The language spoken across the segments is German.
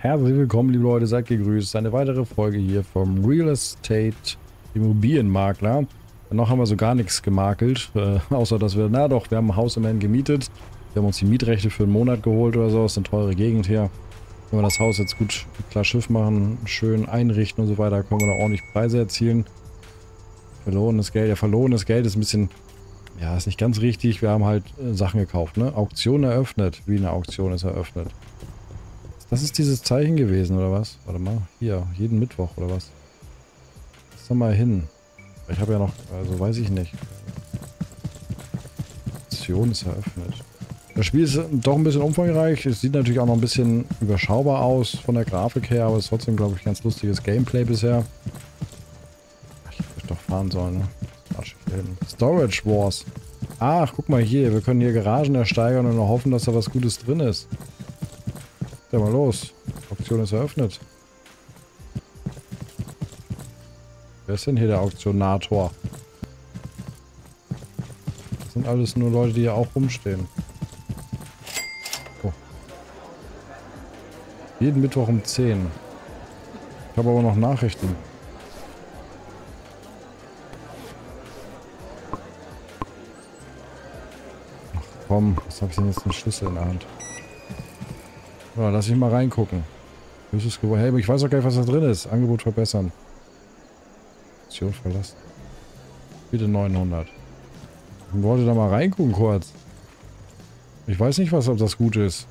Herzlich willkommen, liebe Leute, seid gegrüßt. Eine weitere Folge hier vom Real Estate Immobilienmakler. Noch haben wir so gar nichts gemakelt, äh, außer dass wir, na doch, wir haben ein Haus immerhin gemietet. Wir haben uns die Mietrechte für einen Monat geholt oder so, das ist eine teure Gegend hier. Wenn wir das Haus jetzt gut klar Schiff machen, schön einrichten und so weiter, können wir da ordentlich Preise erzielen. Verlorenes Geld, ja verlorenes Geld ist ein bisschen, ja ist nicht ganz richtig. Wir haben halt äh, Sachen gekauft, ne? Auktion eröffnet. Wie eine Auktion ist eröffnet. Das ist dieses Zeichen gewesen, oder was? Warte mal, hier, jeden Mittwoch, oder was? Lass mal hin. Ich habe ja noch, also weiß ich nicht. Option ist eröffnet. Das Spiel ist doch ein bisschen umfangreich. Es sieht natürlich auch noch ein bisschen überschaubar aus von der Grafik her, aber es ist trotzdem, glaube ich, ganz lustiges Gameplay bisher. Ich hätte doch fahren sollen, ne? Storage Wars. Ach, guck mal hier. Wir können hier Garagen ersteigern und hoffen, dass da was Gutes drin ist. Ja, mal los. Auktion ist eröffnet. Wer ist denn hier der Auktionator? Das sind alles nur Leute, die hier auch rumstehen. Oh. Jeden Mittwoch um 10. Ich habe aber noch Nachrichten. Ach komm, was habe ich denn jetzt einen Schlüssel in der Hand? So, lass ich mal reingucken. Hey, ich weiß auch gar nicht, was da drin ist. Angebot verbessern. Option verlassen. Bitte 900. Ich wollte da mal reingucken kurz. Ich weiß nicht, was ob das gut ist.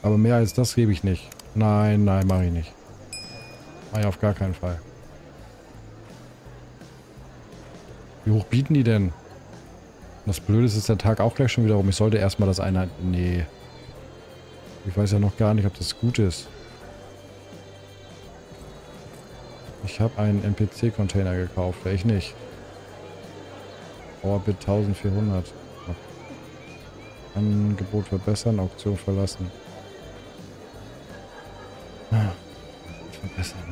Aber mehr als das gebe ich nicht. Nein, nein, mache ich nicht. Mache ich auf gar keinen Fall. Wie hoch bieten die denn? Das Blöde ist, ist der Tag auch gleich schon wieder rum. Ich sollte erstmal das eine... Nee. Ich weiß ja noch gar nicht, ob das gut ist. Ich habe einen NPC-Container gekauft. Ich nicht. Orbit 1400. Angebot verbessern, Auktion verlassen. Ah, verbessern.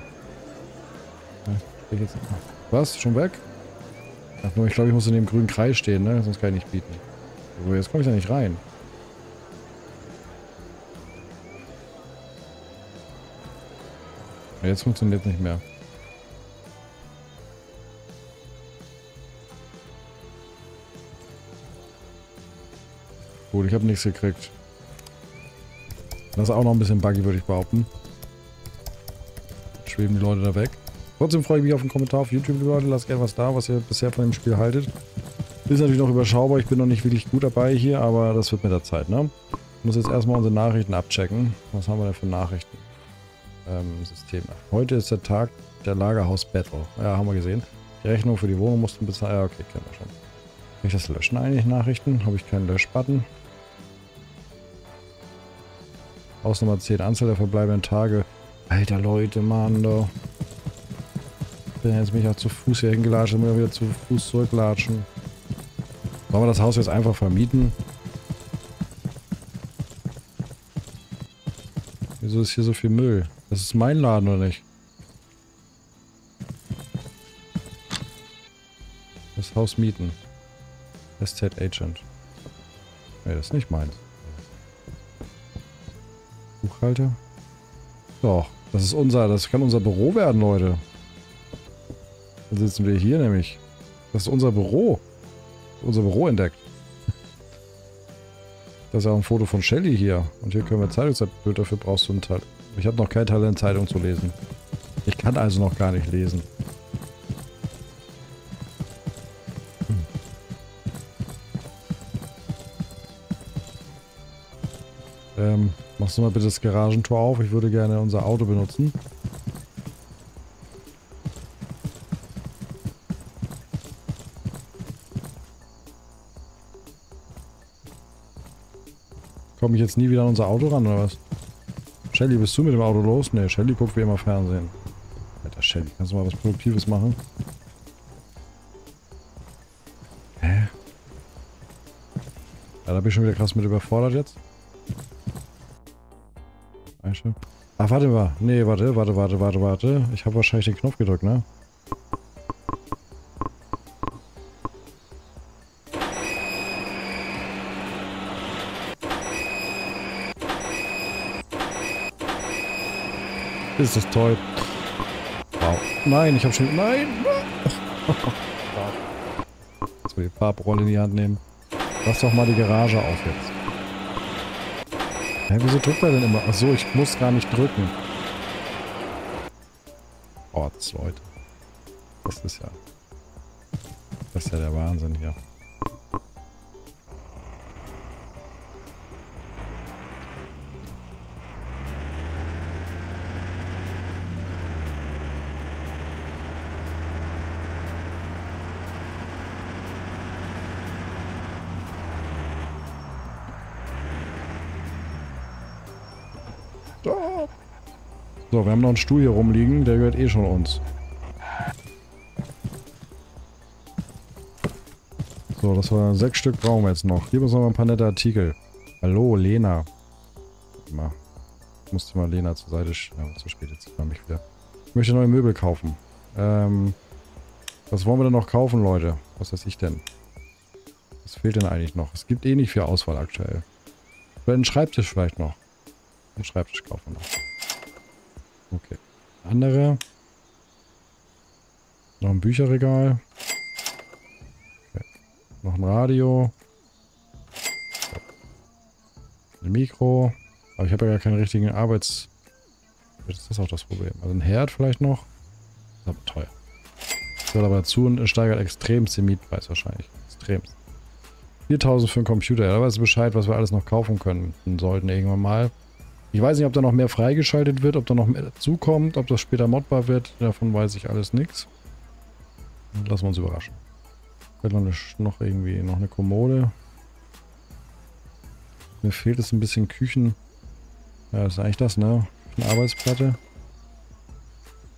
Was? Schon weg? Ach nur, ich glaube, ich muss in dem grünen Kreis stehen, ne? Sonst kann ich nicht bieten. So, jetzt komme ich da nicht rein. Jetzt funktioniert es nicht mehr. Gut, ich habe nichts gekriegt. Das ist auch noch ein bisschen buggy, würde ich behaupten. Schweben die Leute da weg. Trotzdem freue ich mich auf einen Kommentar auf YouTube, Leute. Lasst gerne was da, was ihr bisher von dem Spiel haltet. Ist natürlich noch überschaubar. Ich bin noch nicht wirklich gut dabei hier, aber das wird mit der Zeit, ne? Ich muss jetzt erstmal unsere Nachrichten abchecken. Was haben wir denn für Nachrichten? Ähm, Systeme. Heute ist der Tag der Lagerhaus-Battle. Ja, haben wir gesehen. Die Rechnung für die Wohnung mussten bezahlen. Ja, okay, kennen wir schon. Kann ich das löschen eigentlich, Nachrichten? Habe ich keinen Löschbutton? Hausnummer 10, Anzahl der verbleibenden Tage. Alter Leute, Mann, doch bin jetzt mich auch zu Fuß hier hingelatscht und wieder zu Fuß zurücklatschen. Wollen wir das Haus jetzt einfach vermieten? Wieso ist hier so viel Müll? Das ist mein Laden, oder nicht? Das Haus mieten. Estate Agent. Ne, das ist nicht meins. Buchhalter? Doch, das ist unser, das kann unser Büro werden, Leute. Dann sitzen wir hier nämlich. Das ist unser Büro. Unser Büro entdeckt. Das ist auch ein Foto von Shelly hier. Und hier können wir Zeitungsabbild. Dafür brauchst du ein Teil. Ich habe noch kein Talent, Zeitung zu lesen. Ich kann also noch gar nicht lesen. Hm. Ähm, machst du mal bitte das Garagentor auf? Ich würde gerne unser Auto benutzen. Jetzt nie wieder an unser Auto ran, oder was? Shelly, bist du mit dem Auto los? Ne, Shelly guckt wie immer Fernsehen. Alter, Shelly, kannst du mal was Produktives machen? Hä? Ja, da bin ich schon wieder krass mit überfordert jetzt. Ach, warte mal. Nee, warte, warte, warte, warte, warte. Ich habe wahrscheinlich den Knopf gedrückt, ne? Ist das toll. Wow. Nein, ich habe schon... Nein! Will die Farbrolle in die Hand nehmen. Lass doch mal die Garage auf jetzt. Hä, wieso drückt er denn immer? Achso, ich muss gar nicht drücken. Orts, Leute. Das ist ja... Das ist ja der Wahnsinn hier. Wir haben noch einen Stuhl hier rumliegen, der gehört eh schon uns. So, das war sechs Stück brauchen wir jetzt noch. Hier müssen wir mal ein paar nette Artikel. Hallo, Lena. Mal. Ich musste mal Lena zur Seite Ja, zu spät, jetzt war mich wieder. Ich möchte neue Möbel kaufen. Ähm, was wollen wir denn noch kaufen, Leute? Was weiß ich denn? Was fehlt denn eigentlich noch? Es gibt eh nicht viel Auswahl aktuell. Oder einen Schreibtisch vielleicht noch. Einen Schreibtisch kaufen wir noch. Okay. Andere. Noch ein Bücherregal. Okay. Noch ein Radio. Ein Mikro. Aber ich habe ja gar keinen richtigen Arbeits... Das ist auch das Problem. Also ein Herd vielleicht noch. Das ist aber teuer. Das gehört aber dazu und steigert extrem den Mietpreis wahrscheinlich. Extrem. 4000 für einen Computer. Ja, da weißt du Bescheid, was wir alles noch kaufen können. sollten irgendwann mal. Ich weiß nicht, ob da noch mehr freigeschaltet wird, ob da noch mehr dazukommt, ob das später modbar wird. Davon weiß ich alles nichts. Lassen wir uns überraschen. Vielleicht noch irgendwie noch eine Kommode. Mir fehlt es ein bisschen Küchen. Ja, ist eigentlich das, ne? Eine Arbeitsplatte.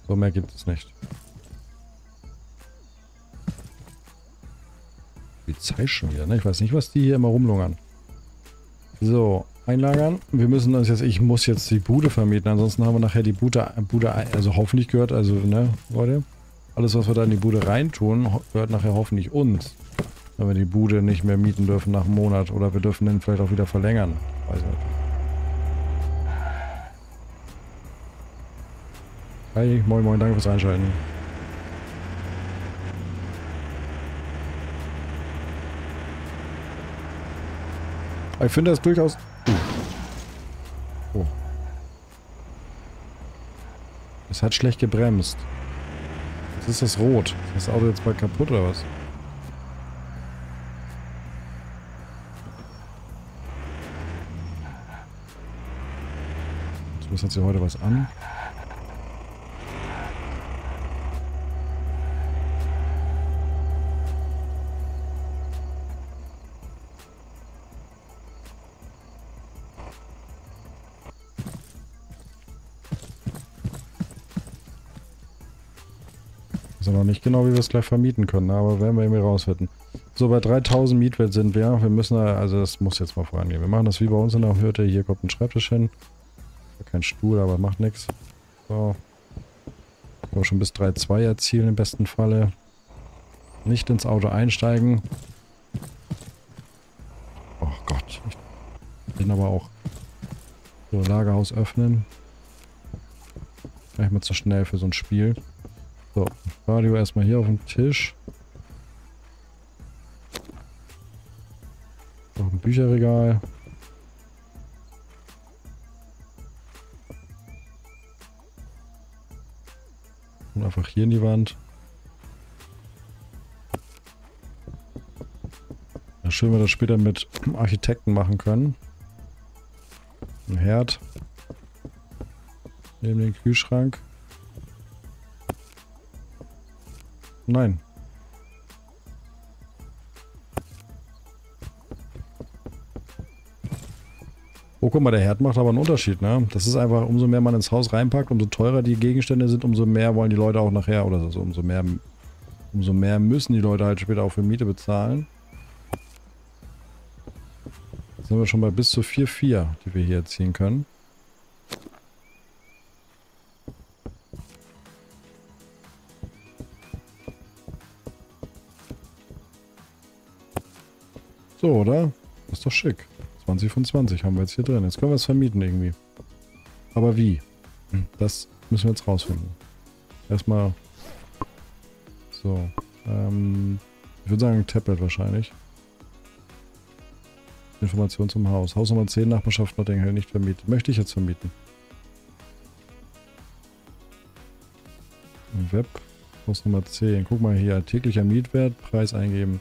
So, mehr gibt es nicht. Die Zeit schon wieder, ne? Ich weiß nicht, was die hier immer rumlungern. So, einlagern. Wir müssen uns jetzt, ich muss jetzt die Bude vermieten, ansonsten haben wir nachher die Bude, Bude also hoffentlich gehört, also, ne, Leute, alles, was wir da in die Bude reintun, gehört nachher hoffentlich uns. Wenn wir die Bude nicht mehr mieten dürfen nach einem Monat oder wir dürfen den vielleicht auch wieder verlängern. Weiß nicht. Hi, moin moin, danke fürs Einschalten. Ich finde das durchaus Es hat schlecht gebremst. Was ist das rot? Ist das Auto jetzt bald kaputt oder was? Was hat sie heute was an? Wissen noch nicht genau, wie wir es gleich vermieten können, aber werden wir irgendwie rausfinden. So, bei 3000 Mietwert sind wir. Wir müssen, also das muss jetzt mal vorangehen. Wir machen das wie bei uns in der Hütte. Hier kommt ein Schreibtisch hin. Kein Stuhl, aber macht nichts. So. Können wir schon bis 3,2 erzielen im besten Falle. Nicht ins Auto einsteigen. Oh Gott. Ich bin aber auch so Lagerhaus öffnen. Gleich mal zu schnell für so ein Spiel. So, Radio erstmal hier auf dem Tisch. Noch ein Bücherregal. Und einfach hier in die Wand. Ja, schön, wenn wir das später mit Architekten machen können. Ein Herd. Neben den Kühlschrank. Nein. Oh, guck mal, der Herd macht aber einen Unterschied, ne? Das ist einfach, umso mehr man ins Haus reinpackt, umso teurer die Gegenstände sind, umso mehr wollen die Leute auch nachher, oder so, umso mehr, umso mehr müssen die Leute halt später auch für Miete bezahlen. Jetzt sind wir schon bei bis zu 4,4, die wir hier erzielen können. So, oder? Das ist doch schick. 20 von 20 haben wir jetzt hier drin. Jetzt können wir es vermieten irgendwie. Aber wie? Hm, das müssen wir jetzt rausfinden. Erstmal. So. Ähm, ich würde sagen Tablet wahrscheinlich. Information zum Haus. Haus Nummer 10, Nachbarschaft Nottingham nicht vermietet. Möchte ich jetzt vermieten. Web. Haus Nummer 10. Guck mal hier. Täglicher Mietwert. Preis eingeben.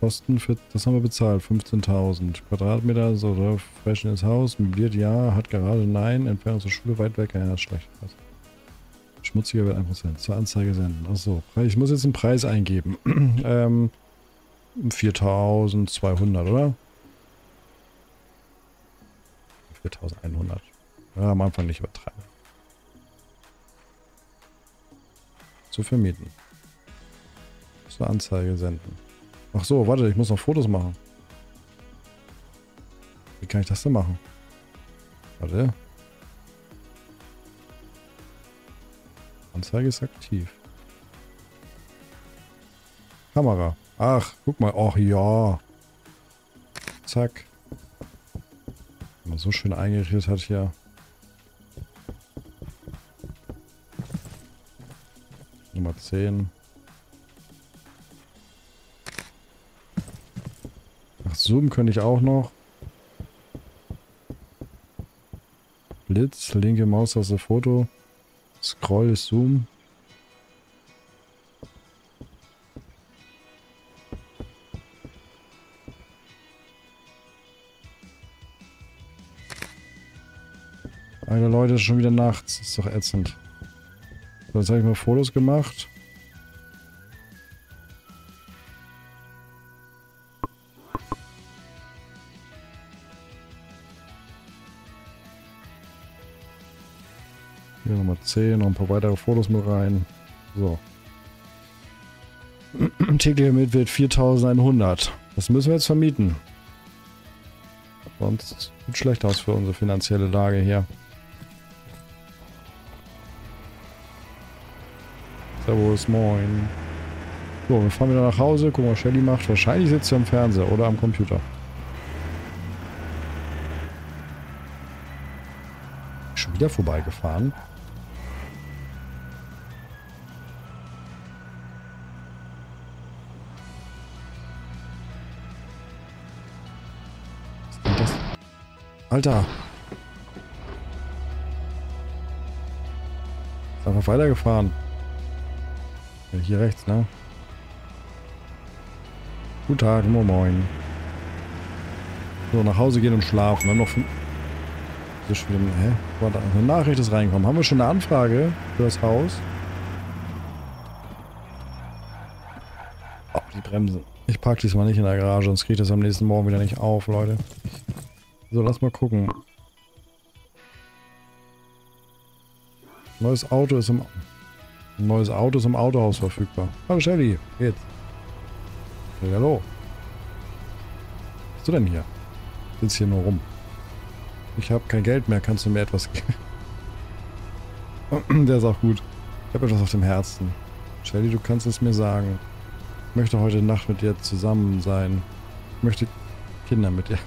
Kosten für, das haben wir bezahlt, 15.000. Quadratmeter, so? Freistehendes Haus, möbliert, ja, hat gerade, nein, Entfernung zur Schule, weit weg, ja, schlecht. Was. Schmutziger Wert 1%, zur Anzeige senden. Achso, ich muss jetzt einen Preis eingeben. ähm, 4.200, oder? 4.100. Ja, am Anfang nicht übertreiben. Zu vermieten. Zur Anzeige senden. Ach so, warte, ich muss noch Fotos machen. Wie kann ich das denn machen? Warte. Anzeige ist aktiv. Kamera. Ach, guck mal. Ach ja. Zack. Wenn man so schön eingerichtet hat hier. Nummer 10. Zoom könnte ich auch noch. Blitz, linke Maustaste Foto. Scroll ist Zoom. Alter Leute, schon wieder nachts. Ist doch ätzend. So, jetzt habe ich mal Fotos gemacht. 10, noch ein paar weitere Fotos mit rein. So. Täglicher Mietwert 4100. Das müssen wir jetzt vermieten. Sonst sieht schlecht aus für unsere finanzielle Lage hier. Servus, moin. So, wir fahren wieder nach Hause. Gucken, was Shelly macht. Wahrscheinlich sitzt sie am Fernseher oder am Computer. Schon wieder vorbeigefahren. Alter. Ist einfach weitergefahren. Hier rechts, ne? Guten Tag, moin moin. So, nach Hause gehen und schlafen. Dann noch fünf... Das ist wieder, hä? War da eine Nachricht ist reingekommen. Haben wir schon eine Anfrage für das Haus? Oh, die Bremse. Ich parke diesmal nicht in der Garage, sonst kriege ich das am nächsten Morgen wieder nicht auf, Leute. So, lass mal gucken. Neues Auto ist im... Neues Auto ist im Autohaus verfügbar. Hallo Shelly, geht's? Hey, hallo. Was bist du denn hier? Sitzt hier nur rum. Ich habe kein Geld mehr, kannst du mir etwas? Der ist auch gut. Ich habe etwas auf dem Herzen. Shelly, du kannst es mir sagen. Ich möchte heute Nacht mit dir zusammen sein. Ich möchte Kinder mit dir.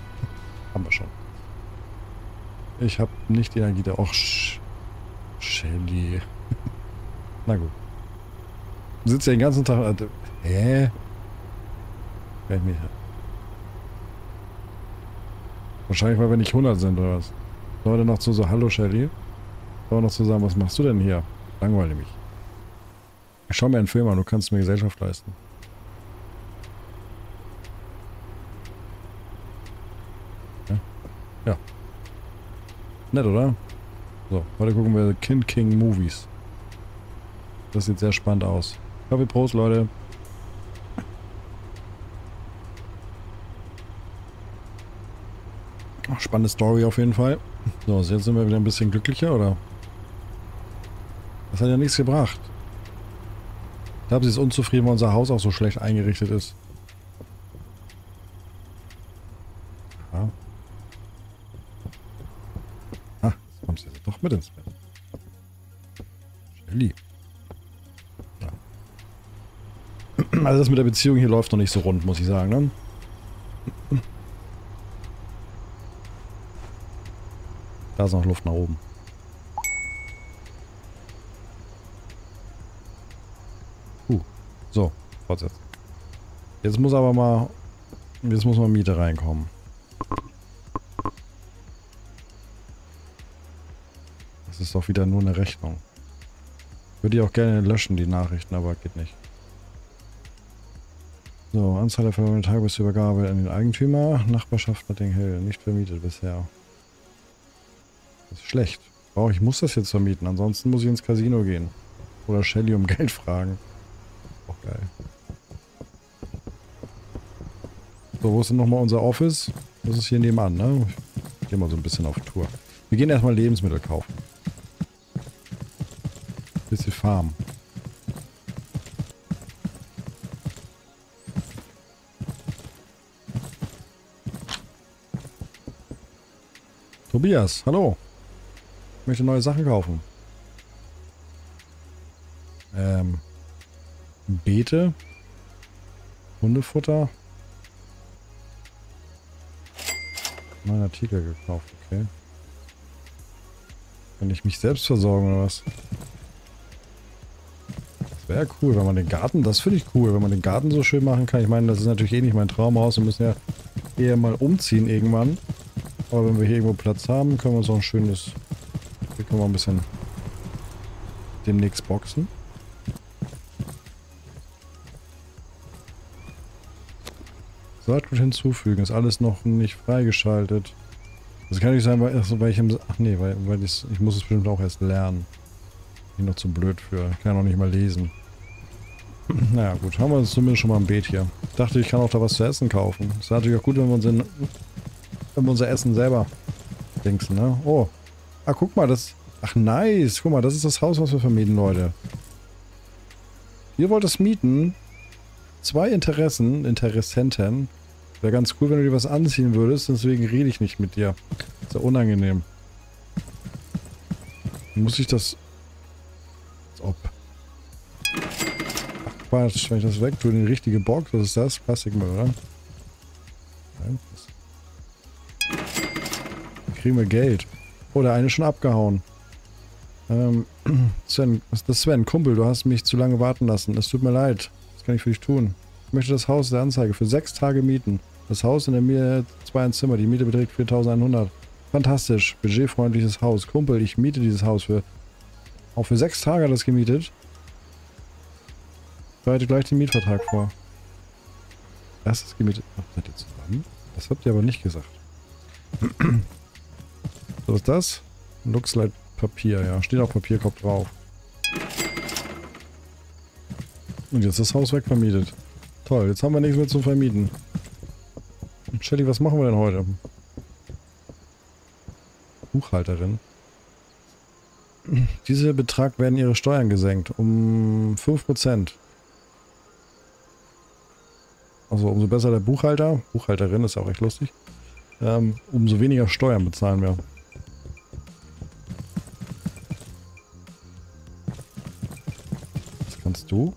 Haben wir schon. Ich habe nicht die Energie da. Och, Shelly. Na gut. Sitzt ja den ganzen Tag. Äh, hä? Ich mir. Wahrscheinlich, weil wir nicht 100 sind oder was. Wir noch zu so, hallo Shelly? Wir noch zu sagen, was machst du denn hier? Langweile mich. Ich schau mir einen Film an, du kannst mir Gesellschaft leisten. Ja. Nett, oder? So, heute gucken wir Kind King Movies. Das sieht sehr spannend aus. Kaffee Prost, Leute. Spannende Story auf jeden Fall. So, jetzt sind wir wieder ein bisschen glücklicher, oder? Das hat ja nichts gebracht. Ich glaube, sie ist unzufrieden, weil unser Haus auch so schlecht eingerichtet ist. Also das mit der Beziehung hier läuft noch nicht so rund, muss ich sagen. Ne? Da ist noch Luft nach oben. Uh, so, fortsetzen. Jetzt muss aber mal, jetzt muss mal Miete reinkommen. Das ist doch wieder nur eine Rechnung. Würde ich auch gerne löschen, die Nachrichten, aber geht nicht. So, Anzahl der vergangenen Tage bis zur Übergabe an den Eigentümer. Nachbarschaft Notting Hill. Nicht vermietet bisher. Das ist schlecht. Oh, ich muss das jetzt vermieten. Ansonsten muss ich ins Casino gehen. Oder Shelly um Geld fragen. Auch geil. So, wo ist denn nochmal unser Office? Das ist hier nebenan, ne? Ich gehe mal so ein bisschen auf Tour. Wir gehen erstmal Lebensmittel kaufen. Bisschen Farm. Tobias, hallo. Ich möchte neue Sachen kaufen. Ähm. Beete. Hundefutter. Neuen Artikel gekauft, okay. Kann ich mich selbst versorgen oder was? Das wäre cool, wenn man den Garten, das finde ich cool, wenn man den Garten so schön machen kann. Ich meine, das ist natürlich eh nicht mein Traumhaus. Wir müssen ja eher mal umziehen irgendwann. Aber wenn wir hier irgendwo Platz haben, können wir so ein schönes... Hier können wir ein bisschen demnächst boxen. Saatgut hinzufügen. Ist alles noch nicht freigeschaltet. Das kann nicht sein, weil, also, weil ich im... Ach nee, weil, weil ich, ich muss es bestimmt auch erst lernen. Bin noch zu blöd für. Ich kann auch nicht mal lesen. naja, gut. Haben wir uns zumindest schon mal ein Beet hier. Ich dachte, ich kann auch da was zu essen kaufen. Ist natürlich auch gut, wenn wir, uns in, wenn wir unser Essen selber denken, ne? Oh. Ah, guck mal, das... Ach, nice. Guck mal, das ist das Haus, was wir vermieten, Leute. Ihr wollt es mieten. Zwei Interessen, Interessenten. Wäre ganz cool, wenn du dir was anziehen würdest, deswegen rede ich nicht mit dir. Ist ja unangenehm. Muss ich das... Als ob. Quatsch, wenn ich das weg tue, die richtige Box, was ist das? Plastikmüll, oder? Nein, Kriegen wir Geld. Oh, der eine ist schon abgehauen. Ähm, Sven, was ist das Sven? Kumpel, du hast mich zu lange warten lassen. Es tut mir leid. Was kann ich für dich tun? Ich möchte das Haus der Anzeige für sechs Tage mieten. Das Haus in der Miete, zwei ein Zimmer. Die Miete beträgt 4100. Fantastisch. Budgetfreundliches Haus. Kumpel, ich miete dieses Haus für... Auch für sechs Tage hat das gemietet. Ich bereite gleich den Mietvertrag vor. Erstes gemietet... Ach, seid ihr zusammen? Das habt ihr aber nicht gesagt. so ist das. Luxlight Papier, ja. Steht auch Papierkorb drauf. Und jetzt ist das Haus wegvermietet. Toll, jetzt haben wir nichts mehr zu vermieten. Shelly, was machen wir denn heute? Buchhalterin. Dieser Betrag werden ihre Steuern gesenkt. Um 5%. Also umso besser der Buchhalter, Buchhalterin ist auch echt lustig, ähm, umso weniger Steuern bezahlen wir. Du?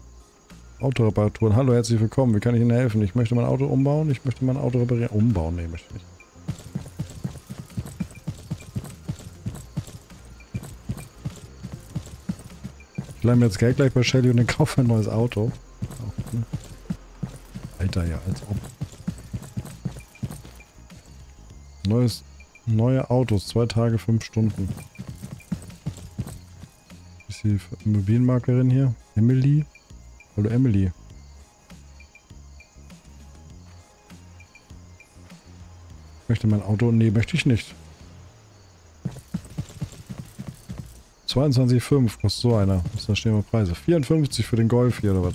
Autoreparaturen. Hallo, herzlich willkommen. Wie kann ich Ihnen helfen? Ich möchte mein Auto umbauen. Ich möchte mein Auto reparieren. Umbauen? Nee, möchte ich nicht. Ich leih mir jetzt Geld gleich bei Shelly und dann kaufe ein neues Auto. Ne? Alter, ja, als ob. Neues, neue Autos. Zwei Tage, fünf Stunden. Die Immobilienmaklerin hier? Emily? Hallo Emily. Möchte mein Auto? Nee, möchte ich nicht. 22,5 kostet so einer. Da stehen wir Preise? 54 für den Golf hier oder was?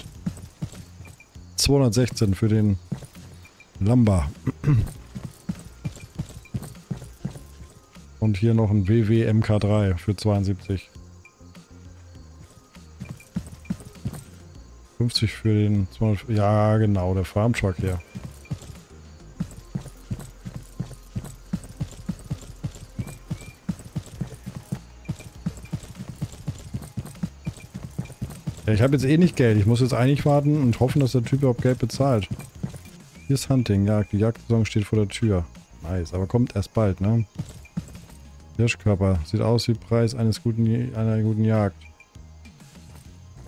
216 für den Lamba. Und hier noch ein WW MK3 für 72. 50 für den 200, Ja, genau, der Farmtruck hier. Ja, ich habe jetzt eh nicht Geld. Ich muss jetzt eigentlich warten und hoffen, dass der Typ überhaupt Geld bezahlt. Hier ist Hunting, Jagd. Die Jagdsaison steht vor der Tür. Nice, aber kommt erst bald, ne? Hirschkörper. Sieht aus wie Preis eines guten, einer guten Jagd.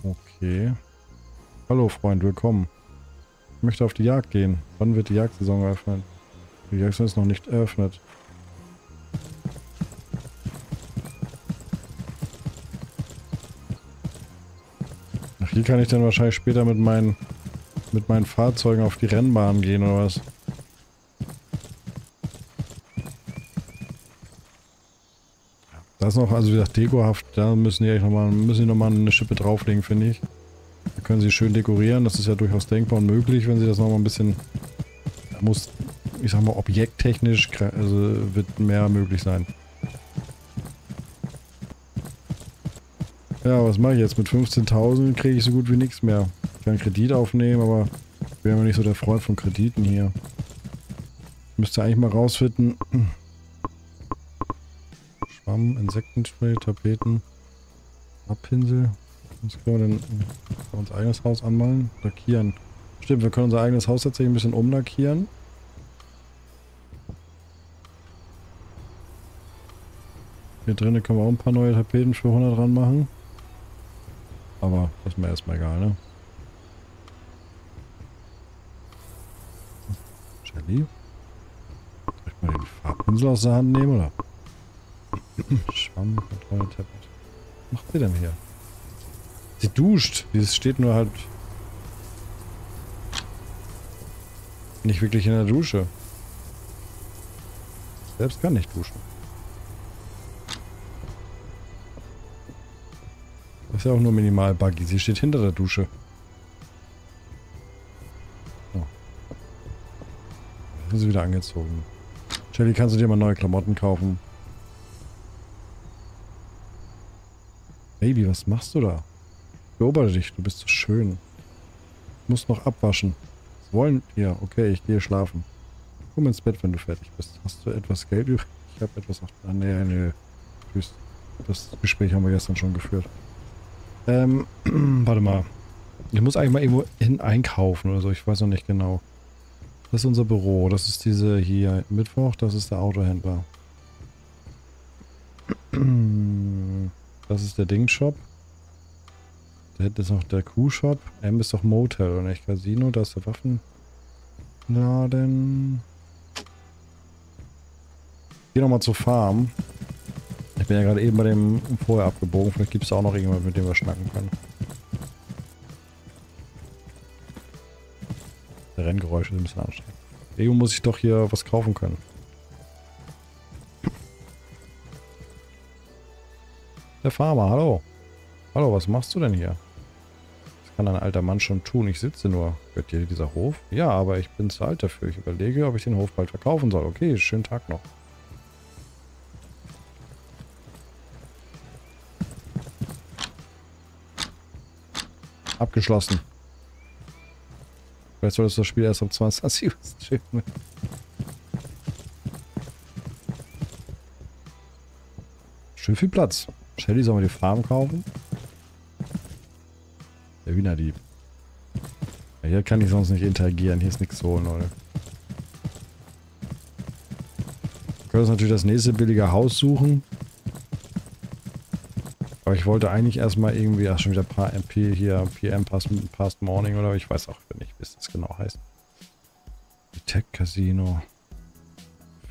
Okay. Hallo Freund, willkommen. Ich möchte auf die Jagd gehen. Wann wird die Jagdsaison eröffnet? Die Jagdsaison ist noch nicht eröffnet. Ach, hier kann ich dann wahrscheinlich später mit meinen mit meinen Fahrzeugen auf die Rennbahn gehen oder was? Das ist noch, also wie gesagt, dekohaft, da müssen die eigentlich nochmal, müssen nochmal eine Schippe drauflegen, finde ich. Können sie schön dekorieren, das ist ja durchaus denkbar und möglich, wenn sie das nochmal ein bisschen, da muss, ich sag mal, objekttechnisch, also wird mehr möglich sein. Ja, was mache ich jetzt? Mit 15.000 kriege ich so gut wie nichts mehr. Ich kann Kredit aufnehmen, aber ich bin ja nicht so der Freund von Krediten hier. Müsste eigentlich mal rausfinden, Schwamm, Insektenspray, Tapeten, Abpinsel. Was können wir denn für unser eigenes Haus anmalen? Lackieren. Stimmt, wir können unser eigenes Haus tatsächlich ein bisschen umlackieren. Hier drinnen können wir auch ein paar neue Tapeten für 100 dran machen. Aber das ist mir erstmal egal, ne? Shelly? Soll ich mal den Farbpinsel aus der Hand nehmen, oder? Schwamm, Kontrolle, Tablet. Was macht sie denn hier? Sie duscht. Dieses steht nur halt... Nicht wirklich in der Dusche. Selbst kann nicht duschen. Das ist ja auch nur minimal buggy. Sie steht hinter der Dusche. Oh. Ist sie wieder angezogen. Shelly, kannst du dir mal neue Klamotten kaufen? Baby, was machst du da? Beobachte dich, du bist so schön. Du musst noch abwaschen. Was wollen wir? Okay, ich gehe schlafen. Komm ins Bett, wenn du fertig bist. Hast du etwas Geld übrig? Ich habe etwas auf... Ah, nee, nee. Das Gespräch haben wir gestern schon geführt. Ähm, warte mal. Ich muss eigentlich mal irgendwo hin einkaufen oder so. Ich weiß noch nicht genau. Das ist unser Büro. Das ist diese hier Mittwoch. Das ist der Autohändler. Das ist der Ding-Shop. Da hinten ist noch der Crew-Shop. M ist doch Motel oder nicht Casino. Da ist der Waffenladen. Geh nochmal zur Farm. Ich bin ja gerade eben bei dem vorher abgebogen. Vielleicht gibt es auch noch irgendjemand, mit dem wir schnacken können. Der Renngeräusch ist ein bisschen anstrengend. Irgendwo muss ich doch hier was kaufen können. Der Farmer, hallo. Hallo, was machst du denn hier? Das kann ein alter Mann schon tun. Ich sitze nur. Gehört dir dieser Hof? Ja, aber ich bin zu alt dafür. Ich überlege, ob ich den Hof bald verkaufen soll. Okay, schönen Tag noch. Abgeschlossen. Vielleicht soll das Spiel erst um 20 Uhr streamen. Schön viel Platz. Shelly, sollen wir die Farm kaufen? Der Wiener Dieb. Ja, hier kann ich sonst nicht interagieren. Hier ist nichts zu holen, Leute. Wir können uns natürlich das nächste billige Haus suchen. Aber ich wollte eigentlich erstmal irgendwie, ach schon wieder paar MP hier, PM Past, Past Morning oder ich weiß auch nicht, wie es das genau heißt. Tech Casino.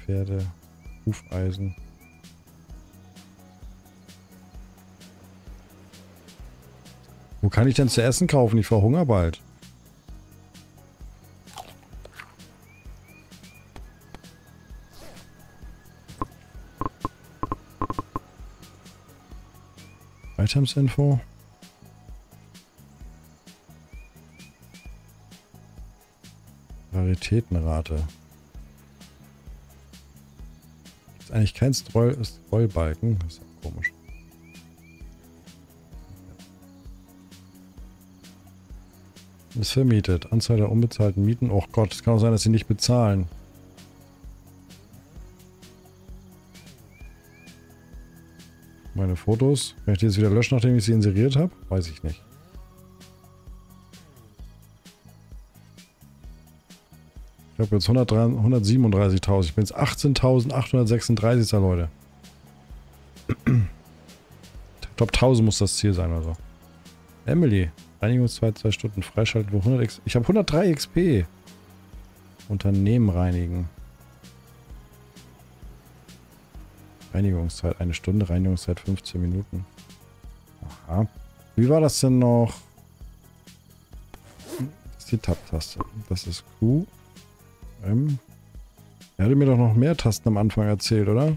Pferde. Hufeisen. Wo kann ich denn zu essen kaufen? Ich verhungere bald. Items Info. Raritätenrate. Ist eigentlich kein Scrollbalken. Das ist ja komisch. Ist vermietet. Anzahl der unbezahlten Mieten. Oh Gott, es kann auch sein, dass sie nicht bezahlen. Meine Fotos. Kann ich die jetzt wieder löschen, nachdem ich sie inseriert habe? Weiß ich nicht. Ich habe jetzt 137.000. Ich bin jetzt 18.836, Leute. Top 1000 muss das Ziel sein, also. Emily. Reinigungszeit 2 Stunden. Freischalten für 100 XP. Ich habe 103 XP. Unternehmen reinigen. Reinigungszeit eine Stunde, Reinigungszeit 15 Minuten. Aha. Wie war das denn noch? Das ist die Tab-Taste. Das ist Q. M. Er hatte mir doch noch mehr Tasten am Anfang erzählt, oder?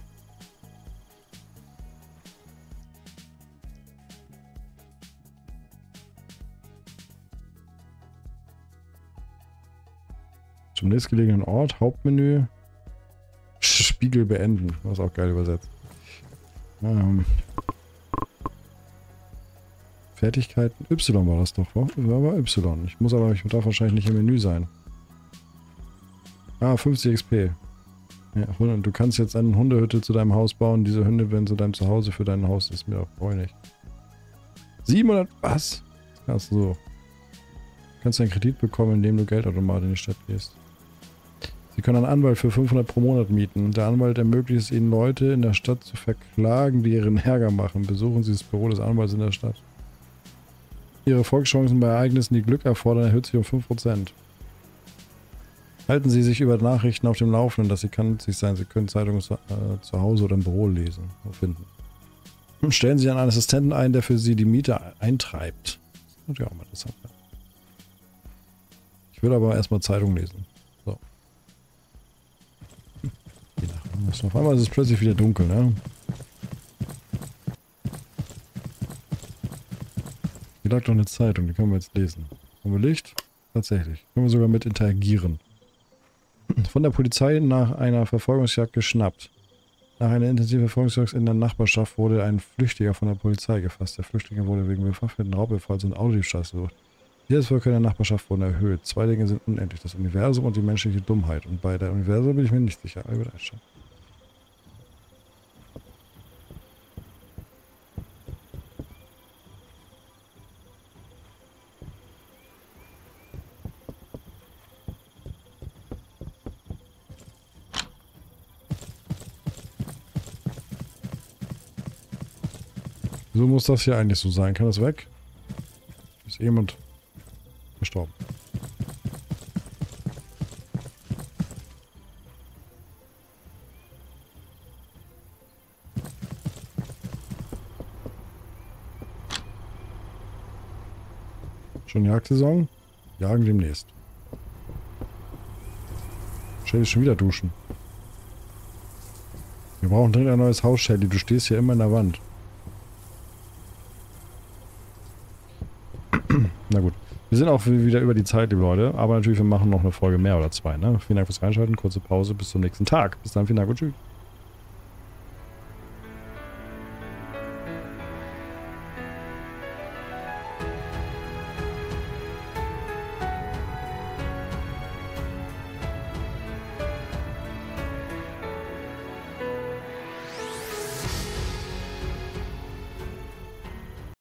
Zum nächstgelegenen Ort, Hauptmenü. Spiegel beenden. Ist auch geil übersetzt. Ähm. Fertigkeiten. Y war das doch, war, war Y. Ich muss aber, ich darf wahrscheinlich nicht im Menü sein. Ah, 50 XP. Ja, du kannst jetzt eine Hundehütte zu deinem Haus bauen. Diese Hunde werden zu deinem Zuhause für dein Haus. Ist mir auch freundlich. 700, was? Ach so. Du kannst einen Kredit bekommen, indem du Geldautomat in die Stadt gehst. Sie können einen Anwalt für 500 pro Monat mieten. Der Anwalt ermöglicht es Ihnen, Leute in der Stadt zu verklagen, die ihren Ärger machen. Besuchen Sie das Büro des Anwalts in der Stadt. Ihre Volkschancen bei Ereignissen, die Glück erfordern, erhöht sich um 5%. Halten Sie sich über Nachrichten auf dem Laufenden, dass Sie kann sich sein. Sie können Zeitungen zu, äh, zu Hause oder im Büro lesen und finden. Und stellen Sie einen Assistenten ein, der für Sie die Miete eintreibt. Das ist natürlich auch mal interessant. Ich will aber erstmal Zeitung lesen. Auf einmal ist es plötzlich wieder dunkel, ne? Hier lag doch eine Zeitung, die können wir jetzt lesen. Haben wir Licht? Tatsächlich. Können wir sogar mit interagieren. Von der Polizei nach einer Verfolgungsjagd geschnappt. Nach einer intensiven Verfolgungsjagd in der Nachbarschaft wurde ein Flüchtiger von der Polizei gefasst. Der Flüchtlinge wurde wegen bewaffneten Raubüberfalls und Autodiebstahls gesucht. Die Hilfswirkung in der Nachbarschaft wurden erhöht. Zwei Dinge sind unendlich. Das Universum und die menschliche Dummheit. Und bei der Universum bin ich mir nicht sicher. Aber wird einstellen. So muss das hier eigentlich so sein. Kann das weg? Ist jemand gestorben. Schon Jagdsaison? Jagen demnächst. Shelly schon wieder duschen. Wir brauchen dringend ein neues Haus, Shelly. Du stehst hier immer in der Wand. Na gut. Wir sind auch wieder über die Zeit, liebe Leute. Aber natürlich, wir machen noch eine Folge mehr oder zwei. Ne? Vielen Dank fürs Reinschalten. Kurze Pause. Bis zum nächsten Tag. Bis dann. Vielen Dank und tschüss.